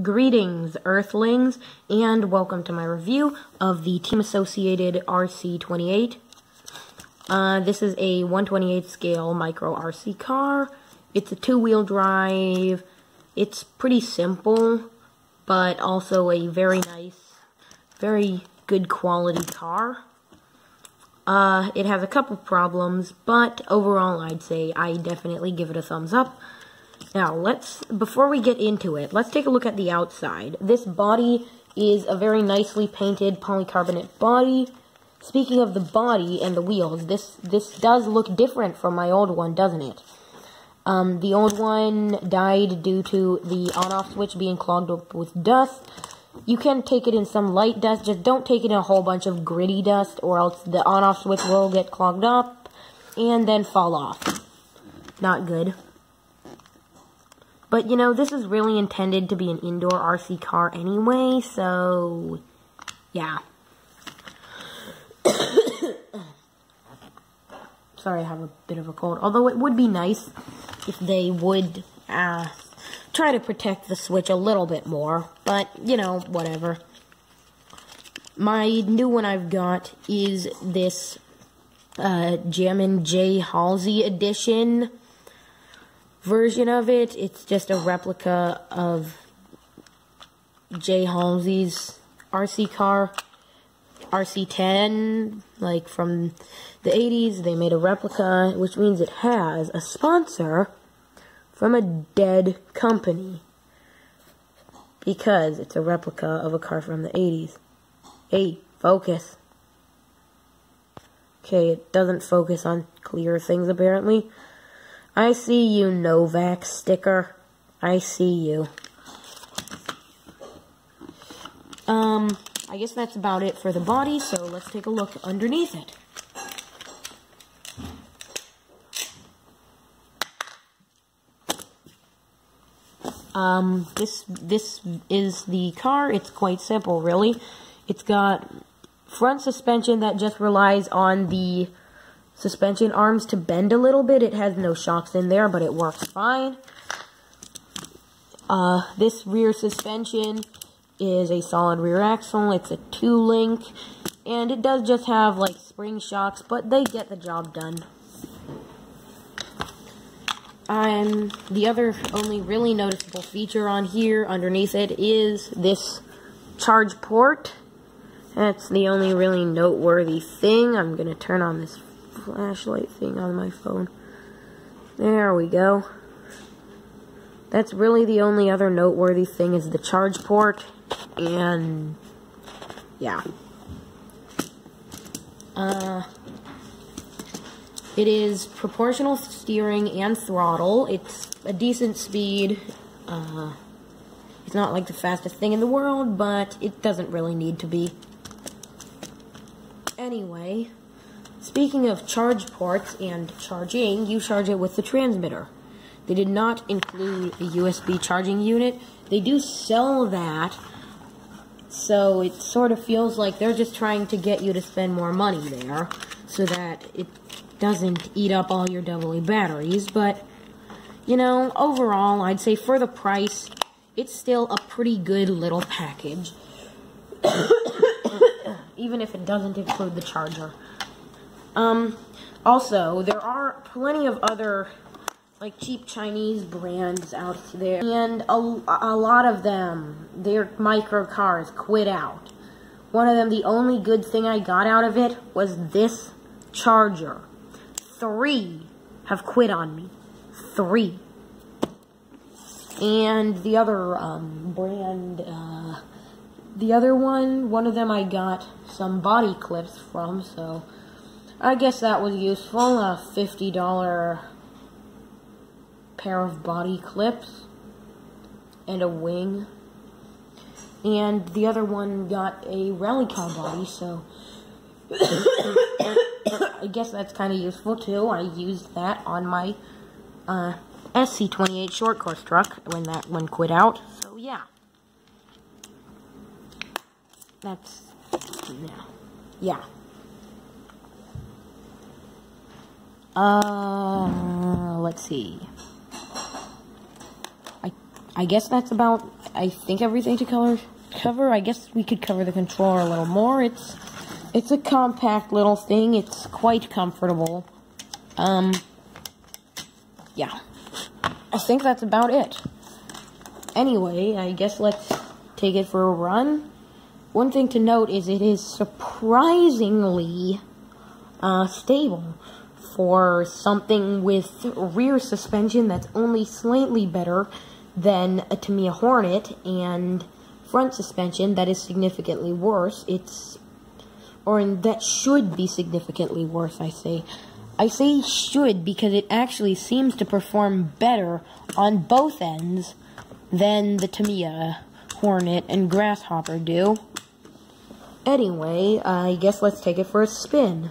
Greetings, Earthlings, and welcome to my review of the Team Associated RC28. Uh, this is a 128 scale micro RC car. It's a two-wheel drive. It's pretty simple, but also a very nice, very good quality car. Uh, it has a couple problems, but overall I'd say I definitely give it a thumbs up. Now, let's, before we get into it, let's take a look at the outside. This body is a very nicely painted polycarbonate body. Speaking of the body and the wheels, this, this does look different from my old one, doesn't it? Um, the old one died due to the on-off switch being clogged up with dust. You can take it in some light dust, just don't take it in a whole bunch of gritty dust, or else the on-off switch will get clogged up and then fall off. Not good. But, you know, this is really intended to be an indoor RC car anyway, so, yeah. Sorry, I have a bit of a cold. Although it would be nice if they would uh, try to protect the Switch a little bit more. But, you know, whatever. My new one I've got is this uh, Jammin' Jay Halsey edition version of it. It's just a replica of Jay Halsey's RC car, RC10, like from the 80s. They made a replica, which means it has a sponsor from a dead company because it's a replica of a car from the 80s. Hey, focus. Okay, it doesn't focus on clear things apparently. I see you, Novak sticker. I see you. Um, I guess that's about it for the body, so let's take a look underneath it. Um, this, this is the car. It's quite simple, really. It's got front suspension that just relies on the suspension arms to bend a little bit. It has no shocks in there, but it works fine. Uh, this rear suspension is a solid rear axle. It's a two-link, and it does just have, like, spring shocks, but they get the job done. And the other only really noticeable feature on here underneath it is this charge port. That's the only really noteworthy thing. I'm going to turn on this flashlight thing on my phone. There we go. That's really the only other noteworthy thing is the charge port, and yeah. Uh, it is proportional steering and throttle. It's a decent speed. Uh, it's not like the fastest thing in the world, but it doesn't really need to be. Anyway, Speaking of charge ports and charging, you charge it with the transmitter. They did not include a USB charging unit. They do sell that, so it sort of feels like they're just trying to get you to spend more money there, so that it doesn't eat up all your AA batteries, but, you know, overall, I'd say for the price, it's still a pretty good little package. Even if it doesn't include the charger. Um, also, there are plenty of other, like, cheap Chinese brands out there, and a, a lot of them, their micro cars quit out. One of them, the only good thing I got out of it was this charger. Three have quit on me. Three. And the other um, brand, uh, the other one, one of them I got some body clips from, so I guess that was useful. A $50 pair of body clips and a wing. And the other one got a rally car body, so I guess that's kind of useful too. I used that on my uh, SC28 short course truck when that one quit out. So yeah, that's yeah, yeah. Uh, let's see. I I guess that's about, I think everything to color, cover. I guess we could cover the controller a little more. It's, it's a compact little thing. It's quite comfortable. Um, yeah. I think that's about it. Anyway, I guess let's take it for a run. One thing to note is it is surprisingly uh, stable for something with rear suspension that's only slightly better than a Tamiya Hornet and front suspension that is significantly worse. It's or that should be significantly worse, I say. I say should because it actually seems to perform better on both ends than the Tamiya Hornet and Grasshopper do. Anyway, I guess let's take it for a spin.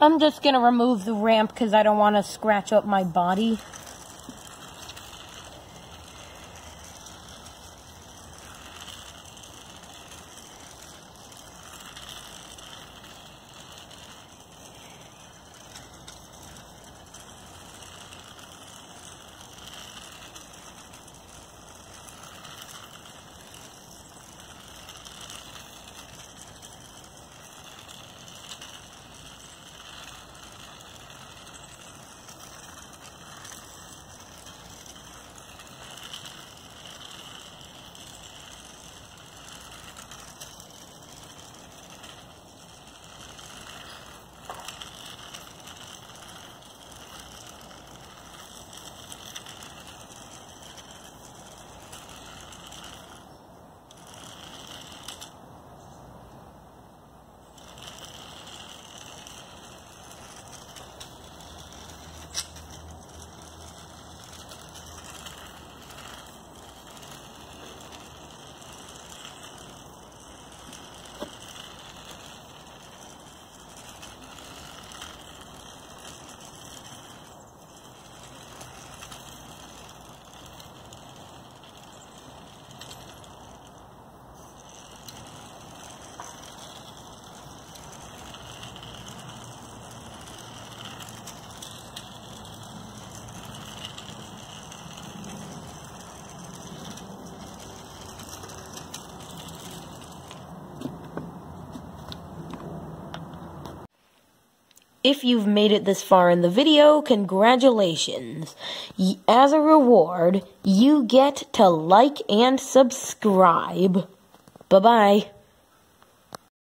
I'm just to remove the ramp because I don't want to scratch up my body. If you've made it this far in the video, congratulations. As a reward, you get to like and subscribe. Bye-bye.